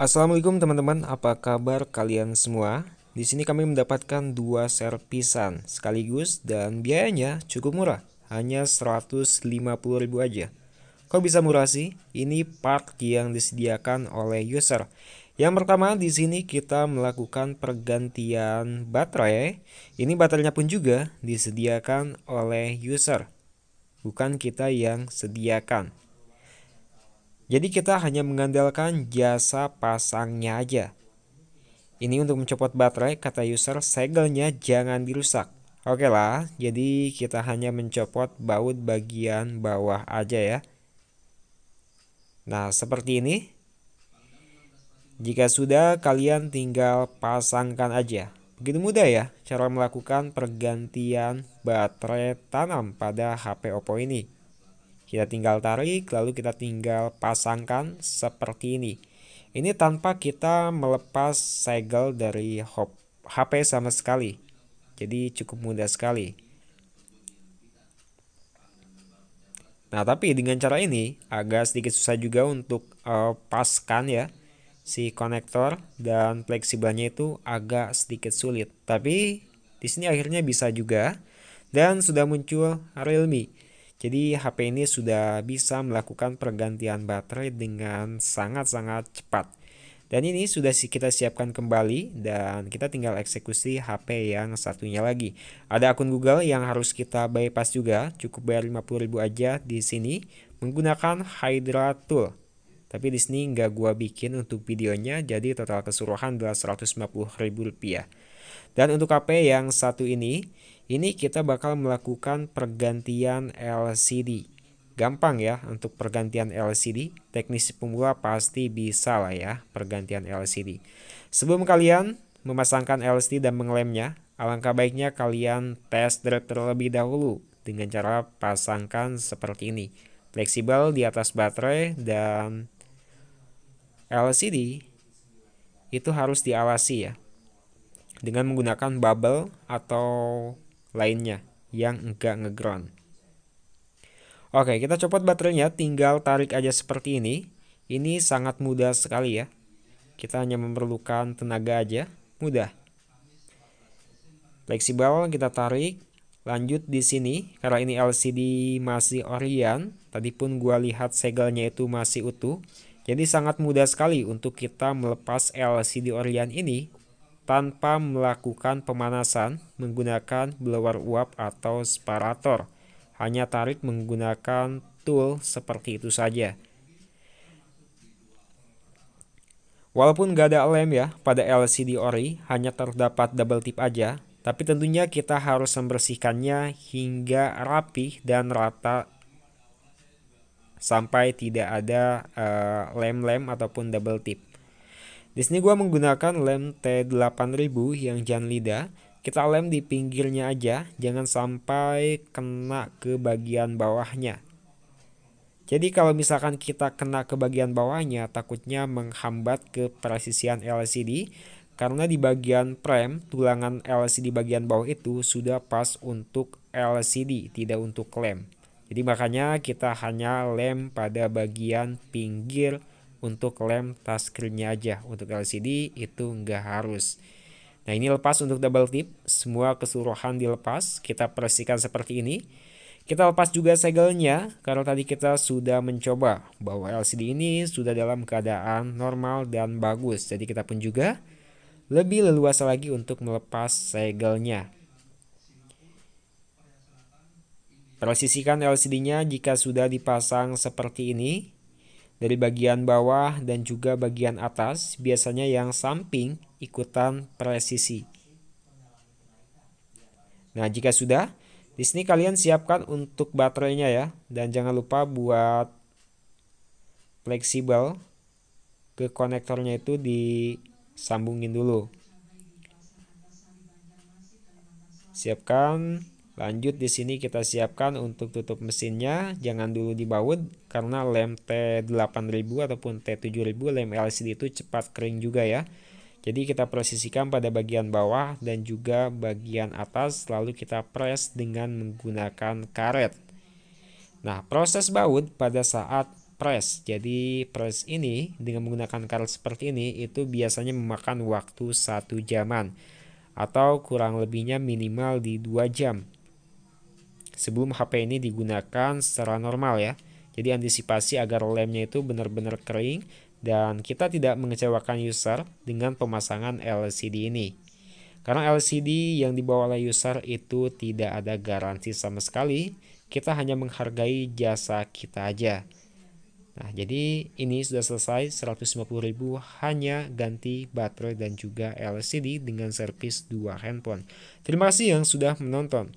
Assalamualaikum teman-teman, apa kabar kalian semua? Di sini kami mendapatkan dua serpisan sekaligus dan biayanya cukup murah, hanya 150.000 aja. Kok bisa murah sih? Ini part yang disediakan oleh user. Yang pertama di sini kita melakukan pergantian baterai. Ini baterainya pun juga disediakan oleh user. Bukan kita yang sediakan. Jadi kita hanya mengandalkan jasa pasangnya aja. Ini untuk mencopot baterai, kata user, segelnya jangan dirusak. Oke lah, jadi kita hanya mencopot baut bagian bawah aja ya. Nah, seperti ini. Jika sudah, kalian tinggal pasangkan aja. Begitu mudah ya cara melakukan pergantian baterai tanam pada HP Oppo ini. Kita tinggal tarik, lalu kita tinggal pasangkan seperti ini. Ini tanpa kita melepas segel dari HP sama sekali. Jadi cukup mudah sekali. Nah, tapi dengan cara ini agak sedikit susah juga untuk uh, paskan ya si konektor dan fleksibelnya itu agak sedikit sulit. Tapi di sini akhirnya bisa juga dan sudah muncul Realme. Jadi HP ini sudah bisa melakukan pergantian baterai dengan sangat-sangat cepat. Dan ini sudah kita siapkan kembali dan kita tinggal eksekusi HP yang satunya lagi. Ada akun Google yang harus kita bypass juga, cukup bayar 50.000 aja di sini menggunakan Hydra Tool. Tapi di sini nggak gua bikin untuk videonya, jadi total keseluruhan adalah 150.000 rupiah. Dan untuk HP yang satu ini, ini kita bakal melakukan pergantian LCD. Gampang ya untuk pergantian LCD. Teknisi pemula pasti bisa lah ya pergantian LCD. Sebelum kalian memasangkan LCD dan mengelemnya, alangkah baiknya kalian tes drive terlebih dahulu dengan cara pasangkan seperti ini. Fleksibel di atas baterai dan LCD itu harus diawasi ya dengan menggunakan bubble atau lainnya yang enggak ngeground. Oke, kita copot baterainya, tinggal tarik aja seperti ini. Ini sangat mudah sekali ya. Kita hanya memerlukan tenaga aja, mudah. Fleksibel kita tarik, lanjut di sini karena ini LCD masih Orion, tadi pun gua lihat segelnya itu masih utuh. Jadi sangat mudah sekali untuk kita melepas LCD Orion ini tanpa melakukan pemanasan menggunakan blower uap atau separator. Hanya tarik menggunakan tool seperti itu saja. Walaupun gak ada lem ya pada LCD ori, hanya terdapat double tip aja, tapi tentunya kita harus membersihkannya hingga rapi dan rata sampai tidak ada eh, lem-lem uh, ataupun double tip. Di sini gue menggunakan lem T8000 yang jangan lidah. Kita lem di pinggirnya aja, jangan sampai kena ke bagian bawahnya. Jadi kalau misalkan kita kena ke bagian bawahnya, takutnya menghambat ke presisian LCD karena di bagian frame, tulangan LCD bagian bawah itu sudah pas untuk LCD, tidak untuk lem. Jadi makanya kita hanya lem pada bagian pinggir untuk lem touchscreennya aja. Untuk LCD itu nggak harus. Nah ini lepas untuk double tip. Semua keseluruhan dilepas. Kita presikan seperti ini. Kita lepas juga segelnya karena tadi kita sudah mencoba bahwa LCD ini sudah dalam keadaan normal dan bagus. Jadi kita pun juga lebih leluasa lagi untuk melepas segelnya. Presisikan LCD-nya jika sudah dipasang seperti ini dari bagian bawah dan juga bagian atas, biasanya yang samping ikutan presisi. Nah, jika sudah, di sini kalian siapkan untuk baterainya ya, dan jangan lupa buat fleksibel ke konektornya itu disambungin dulu. Siapkan Lanjut di sini kita siapkan untuk tutup mesinnya, jangan dulu dibaut karena lem T8000 ataupun T7000 lem LCD itu cepat kering juga ya. Jadi kita posisikan pada bagian bawah dan juga bagian atas lalu kita press dengan menggunakan karet. Nah, proses baut pada saat press. Jadi press ini dengan menggunakan karet seperti ini itu biasanya memakan waktu satu jaman atau kurang lebihnya minimal di dua jam sebelum HP ini digunakan secara normal ya. Jadi antisipasi agar lemnya itu benar-benar kering dan kita tidak mengecewakan user dengan pemasangan LCD ini. Karena LCD yang dibawa oleh user itu tidak ada garansi sama sekali, kita hanya menghargai jasa kita aja. Nah, jadi ini sudah selesai 150.000 hanya ganti baterai dan juga LCD dengan servis dua handphone. Terima kasih yang sudah menonton.